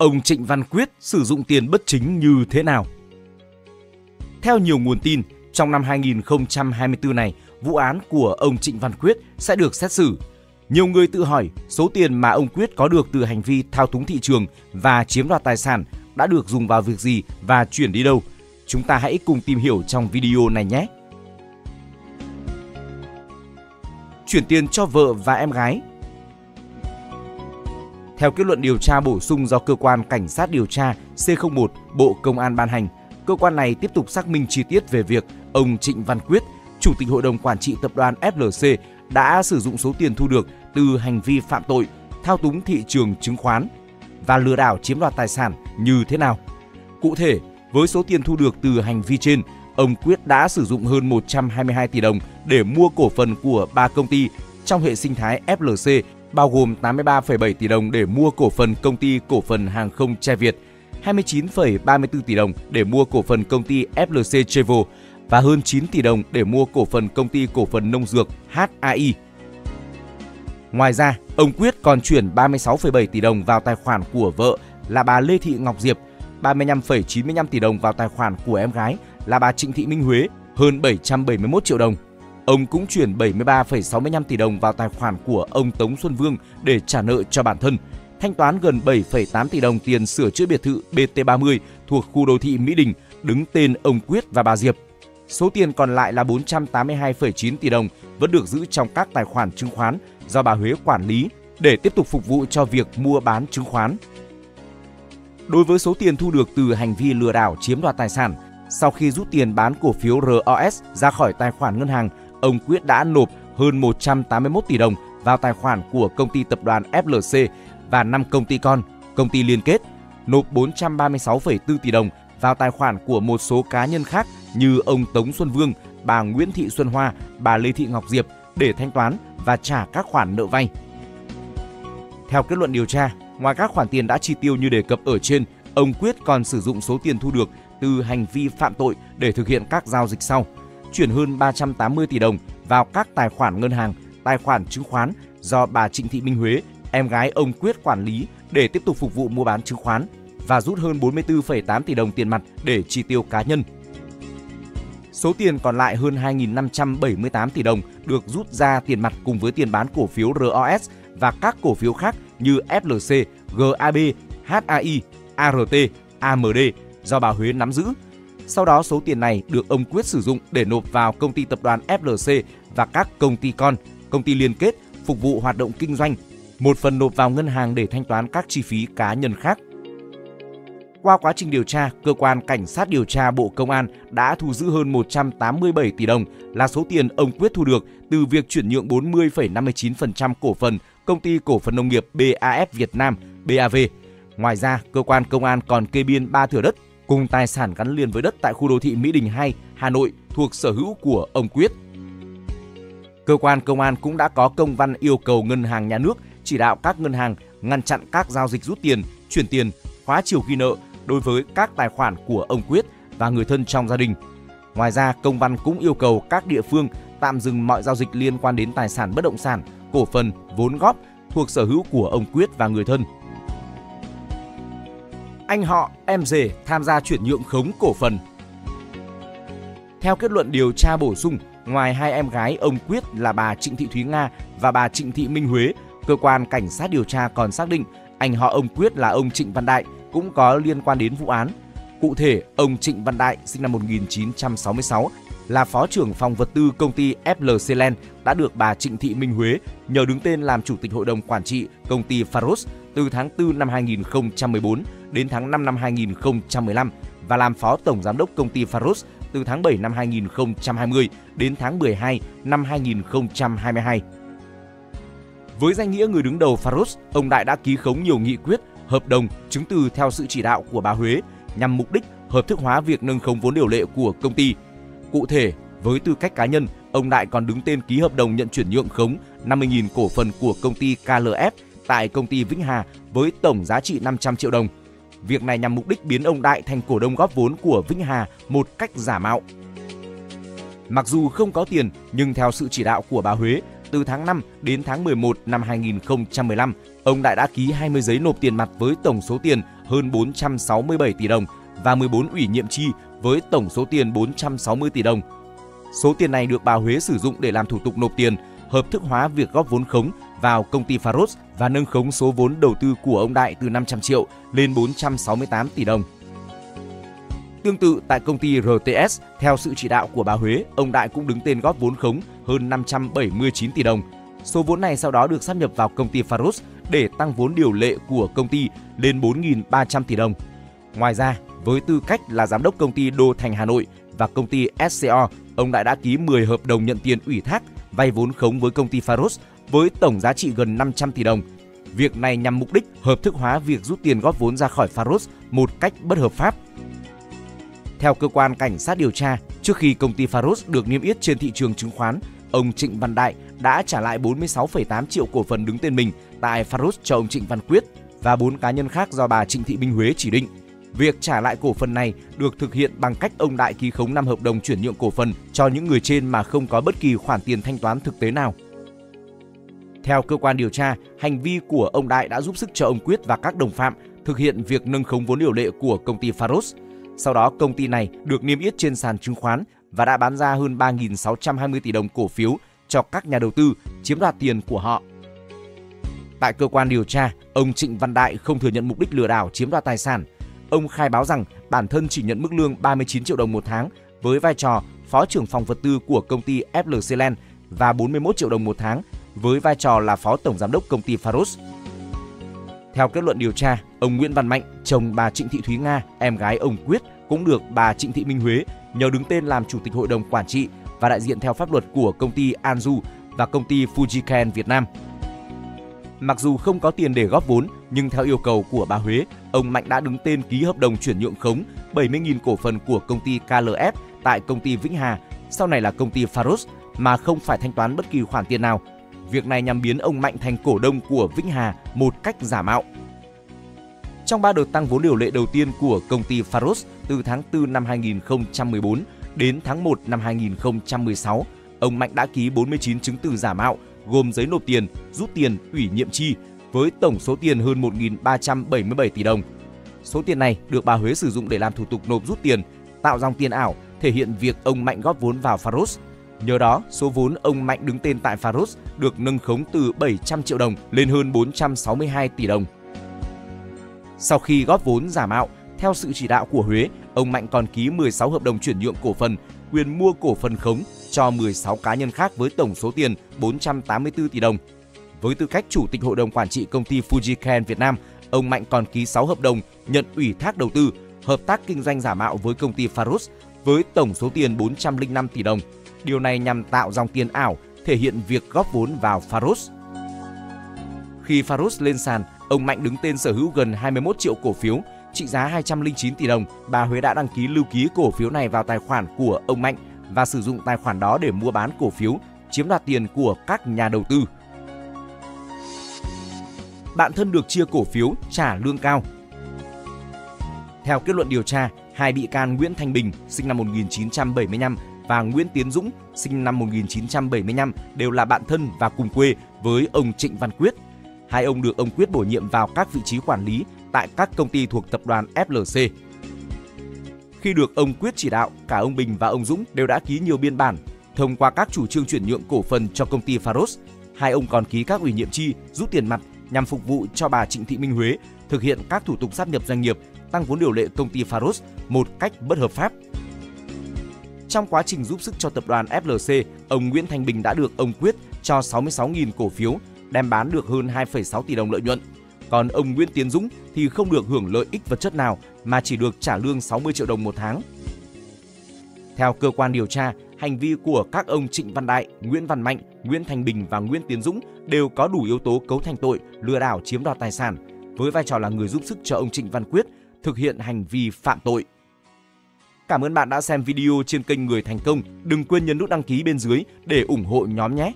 ông Trịnh Văn Quyết sử dụng tiền bất chính như thế nào? Theo nhiều nguồn tin, trong năm 2024 này, vụ án của ông Trịnh Văn Quyết sẽ được xét xử. Nhiều người tự hỏi số tiền mà ông Quyết có được từ hành vi thao túng thị trường và chiếm đoạt tài sản đã được dùng vào việc gì và chuyển đi đâu. Chúng ta hãy cùng tìm hiểu trong video này nhé. Chuyển tiền cho vợ và em gái theo kết luận điều tra bổ sung do cơ quan cảnh sát điều tra C01 Bộ Công an ban hành, cơ quan này tiếp tục xác minh chi tiết về việc ông Trịnh Văn Quyết, Chủ tịch Hội đồng Quản trị Tập đoàn FLC đã sử dụng số tiền thu được từ hành vi phạm tội thao túng thị trường chứng khoán và lừa đảo chiếm đoạt tài sản như thế nào. Cụ thể, với số tiền thu được từ hành vi trên, ông Quyết đã sử dụng hơn 122 tỷ đồng để mua cổ phần của ba công ty trong hệ sinh thái FLC bao gồm 83,7 tỷ đồng để mua cổ phần công ty cổ phần hàng không Che Việt, 29,34 tỷ đồng để mua cổ phần công ty FLC Travel và hơn 9 tỷ đồng để mua cổ phần công ty cổ phần nông dược HAI. Ngoài ra, ông Quyết còn chuyển 36,7 tỷ đồng vào tài khoản của vợ là bà Lê Thị Ngọc Diệp, 35,95 tỷ đồng vào tài khoản của em gái là bà Trịnh Thị Minh Huế, hơn 771 triệu đồng. Ông cũng chuyển 73,65 tỷ đồng vào tài khoản của ông Tống Xuân Vương để trả nợ cho bản thân, thanh toán gần 7,8 tỷ đồng tiền sửa chữa biệt thự BT30 thuộc khu đô thị Mỹ Đình đứng tên ông Quyết và bà Diệp. Số tiền còn lại là 482,9 tỷ đồng vẫn được giữ trong các tài khoản chứng khoán do bà Huế quản lý để tiếp tục phục vụ cho việc mua bán chứng khoán. Đối với số tiền thu được từ hành vi lừa đảo chiếm đoạt tài sản, sau khi rút tiền bán cổ phiếu ROS ra khỏi tài khoản ngân hàng, ông Quyết đã nộp hơn 181 tỷ đồng vào tài khoản của công ty tập đoàn FLC và 5 công ty con, công ty liên kết, nộp 436,4 tỷ đồng vào tài khoản của một số cá nhân khác như ông Tống Xuân Vương, bà Nguyễn Thị Xuân Hoa, bà Lê Thị Ngọc Diệp để thanh toán và trả các khoản nợ vay. Theo kết luận điều tra, ngoài các khoản tiền đã chi tiêu như đề cập ở trên, ông Quyết còn sử dụng số tiền thu được từ hành vi phạm tội để thực hiện các giao dịch sau – chuyển hơn 380 tỷ đồng vào các tài khoản ngân hàng, tài khoản chứng khoán do bà Trịnh Thị Minh Huế, em gái ông Quyết quản lý để tiếp tục phục vụ mua bán chứng khoán và rút hơn 44,8 tỷ đồng tiền mặt để chi tiêu cá nhân. Số tiền còn lại hơn 2.578 tỷ đồng được rút ra tiền mặt cùng với tiền bán cổ phiếu ROS và các cổ phiếu khác như FLC, GAB, HAI, ART, AMD do bà Huế nắm giữ sau đó số tiền này được ông Quyết sử dụng để nộp vào công ty tập đoàn FLC và các công ty con, công ty liên kết phục vụ hoạt động kinh doanh, một phần nộp vào ngân hàng để thanh toán các chi phí cá nhân khác. Qua quá trình điều tra, cơ quan cảnh sát điều tra Bộ Công an đã thu giữ hơn 187 tỷ đồng là số tiền ông Quyết thu được từ việc chuyển nhượng 40,59% cổ phần công ty cổ phần nông nghiệp BAF Việt Nam BAV. Ngoài ra, cơ quan công an còn kê biên 3 thửa đất cùng tài sản gắn liền với đất tại khu đô thị Mỹ Đình 2, Hà Nội thuộc sở hữu của ông Quyết. Cơ quan công an cũng đã có công văn yêu cầu ngân hàng nhà nước chỉ đạo các ngân hàng ngăn chặn các giao dịch rút tiền, chuyển tiền, khóa chiều ghi nợ đối với các tài khoản của ông Quyết và người thân trong gia đình. Ngoài ra, công văn cũng yêu cầu các địa phương tạm dừng mọi giao dịch liên quan đến tài sản bất động sản, cổ phần, vốn góp thuộc sở hữu của ông Quyết và người thân anh họ, em rể tham gia chuyển nhượng khống cổ phần. Theo kết luận điều tra bổ sung, ngoài hai em gái ông Quyết là bà Trịnh Thị Thúy Nga và bà Trịnh Thị Minh Huế, cơ quan cảnh sát điều tra còn xác định anh họ ông Quyết là ông Trịnh Văn Đại cũng có liên quan đến vụ án. Cụ thể, ông Trịnh Văn Đại sinh năm 1966 là phó trưởng phòng vật tư công ty FLC Land đã được bà Trịnh Thị Minh Huế nhờ đứng tên làm chủ tịch hội đồng quản trị công ty faros từ tháng 4 năm 2014 đến tháng 5 năm 2015 và làm phó tổng giám đốc công ty Farus từ tháng 7 năm 2020 đến tháng 12 năm 2022. Với danh nghĩa người đứng đầu Farus, ông Đại đã ký khống nhiều nghị quyết, hợp đồng, chứng từ theo sự chỉ đạo của bà Huế nhằm mục đích hợp thức hóa việc nâng khống vốn điều lệ của công ty. Cụ thể, với tư cách cá nhân, ông Đại còn đứng tên ký hợp đồng nhận chuyển nhượng khống 50.000 cổ phần của công ty KLF tại công ty Vĩnh Hà với tổng giá trị 500 triệu đồng. Việc này nhằm mục đích biến ông Đại thành cổ đông góp vốn của Vĩnh Hà một cách giả mạo. Mặc dù không có tiền, nhưng theo sự chỉ đạo của bà Huế, từ tháng 5 đến tháng 11 năm 2015, ông Đại đã ký 20 giấy nộp tiền mặt với tổng số tiền hơn 467 tỷ đồng và 14 ủy nhiệm chi với tổng số tiền 460 tỷ đồng. Số tiền này được bà Huế sử dụng để làm thủ tục nộp tiền, hợp thức hóa việc góp vốn khống vào công ty Faros và nâng khống số vốn đầu tư của ông Đại từ 500 triệu lên 468 tỷ đồng. Tương tự tại công ty RTS, theo sự chỉ đạo của bà Huế, ông Đại cũng đứng tên góp vốn khống hơn 579 tỷ đồng. Số vốn này sau đó được sáp nhập vào công ty Faros để tăng vốn điều lệ của công ty lên 4.300 tỷ đồng. Ngoài ra, với tư cách là giám đốc công ty Đô Thành Hà Nội và công ty SCO, ông Đại đã ký 10 hợp đồng nhận tiền ủy thác vay vốn khống với công ty Faros với tổng giá trị gần 500 tỷ đồng. Việc này nhằm mục đích hợp thức hóa việc rút tiền góp vốn ra khỏi Faros một cách bất hợp pháp. Theo cơ quan cảnh sát điều tra, trước khi công ty Faros được niêm yết trên thị trường chứng khoán, ông Trịnh Văn Đại đã trả lại 46,8 triệu cổ phần đứng tên mình tại Faros cho ông Trịnh Văn Quyết và bốn cá nhân khác do bà Trịnh Thị Minh Huế chỉ định. Việc trả lại cổ phần này được thực hiện bằng cách ông Đại ký khống 5 hợp đồng chuyển nhượng cổ phần cho những người trên mà không có bất kỳ khoản tiền thanh toán thực tế nào. Theo cơ quan điều tra, hành vi của ông Đại đã giúp sức cho ông Quyết và các đồng phạm thực hiện việc nâng khống vốn điều lệ của công ty Faros, Sau đó, công ty này được niêm yết trên sàn chứng khoán và đã bán ra hơn 3.620 tỷ đồng cổ phiếu cho các nhà đầu tư chiếm đoạt tiền của họ. Tại cơ quan điều tra, ông Trịnh Văn Đại không thừa nhận mục đích lừa đảo chiếm đoạt tài sản. Ông khai báo rằng bản thân chỉ nhận mức lương 39 triệu đồng một tháng với vai trò phó trưởng phòng vật tư của công ty FLC Land và 41 triệu đồng một tháng với vai trò là phó tổng giám đốc công ty Faros. Theo kết luận điều tra, ông Nguyễn Văn Mạnh, chồng bà Trịnh Thị Thúy Nga, em gái ông Quyết cũng được bà Trịnh Thị Minh Huế nhờ đứng tên làm chủ tịch hội đồng quản trị và đại diện theo pháp luật của công ty Anju và công ty Fujiken Việt Nam. Mặc dù không có tiền để góp vốn, nhưng theo yêu cầu của bà Huế, ông Mạnh đã đứng tên ký hợp đồng chuyển nhượng khống 70.000 cổ phần của công ty KLF tại công ty Vĩnh Hà, sau này là công ty Faros mà không phải thanh toán bất kỳ khoản tiền nào. Việc này nhằm biến ông Mạnh thành cổ đông của Vĩnh Hà một cách giả mạo. Trong ba đợt tăng vốn điều lệ đầu tiên của công ty Faros từ tháng 4 năm 2014 đến tháng 1 năm 2016, ông Mạnh đã ký 49 chứng từ giả mạo gồm giấy nộp tiền, rút tiền, ủy nhiệm chi với tổng số tiền hơn 1.377 tỷ đồng. Số tiền này được bà Huế sử dụng để làm thủ tục nộp rút tiền, tạo dòng tiền ảo, thể hiện việc ông Mạnh góp vốn vào Faros. Nhờ đó, số vốn ông Mạnh đứng tên tại Faros được nâng khống từ 700 triệu đồng lên hơn 462 tỷ đồng. Sau khi góp vốn giả mạo, theo sự chỉ đạo của Huế, ông Mạnh còn ký 16 hợp đồng chuyển nhượng cổ phần, quyền mua cổ phần khống cho 16 cá nhân khác với tổng số tiền 484 tỷ đồng. Với tư cách chủ tịch hội đồng quản trị công ty Fujiken Việt Nam, ông Mạnh còn ký 6 hợp đồng nhận ủy thác đầu tư, hợp tác kinh doanh giả mạo với công ty Farus với tổng số tiền 405 tỷ đồng. Điều này nhằm tạo dòng tiền ảo, thể hiện việc góp vốn vào Farus. Khi Farus lên sàn, ông Mạnh đứng tên sở hữu gần 21 triệu cổ phiếu, trị giá 209 tỷ đồng. Bà Huế đã đăng ký lưu ký cổ phiếu này vào tài khoản của ông Mạnh và sử dụng tài khoản đó để mua bán cổ phiếu, chiếm đoạt tiền của các nhà đầu tư. Bạn thân được chia cổ phiếu trả lương cao. Theo kết luận điều tra, hai bị can Nguyễn Thanh Bình sinh năm 1975 và Nguyễn Tiến Dũng sinh năm 1975 đều là bạn thân và cùng quê với ông Trịnh Văn Quyết. Hai ông được ông Quyết bổ nhiệm vào các vị trí quản lý tại các công ty thuộc tập đoàn FLC. Khi được ông Quyết chỉ đạo, cả ông Bình và ông Dũng đều đã ký nhiều biên bản thông qua các chủ trương chuyển nhượng cổ phần cho công ty Faros. Hai ông còn ký các ủy nhiệm chi, rút tiền mặt nhằm phục vụ cho bà Trịnh Thị Minh Huế thực hiện các thủ tục sát nhập doanh nghiệp, tăng vốn điều lệ công ty Faros một cách bất hợp pháp. Trong quá trình giúp sức cho tập đoàn FLC, ông Nguyễn Thanh Bình đã được ông Quyết cho 66.000 cổ phiếu, đem bán được hơn 2,6 tỷ đồng lợi nhuận. Còn ông Nguyễn Tiến Dũng thì không được hưởng lợi ích vật chất nào mà chỉ được trả lương 60 triệu đồng một tháng. Theo cơ quan điều tra, hành vi của các ông Trịnh Văn Đại, Nguyễn Văn Mạnh, Nguyễn Thành Bình và Nguyễn Tiến Dũng đều có đủ yếu tố cấu thành tội lừa đảo chiếm đoạt tài sản với vai trò là người giúp sức cho ông Trịnh Văn Quyết thực hiện hành vi phạm tội. Cảm ơn bạn đã xem video trên kênh Người Thành Công. Đừng quên nhấn nút đăng ký bên dưới để ủng hộ nhóm nhé!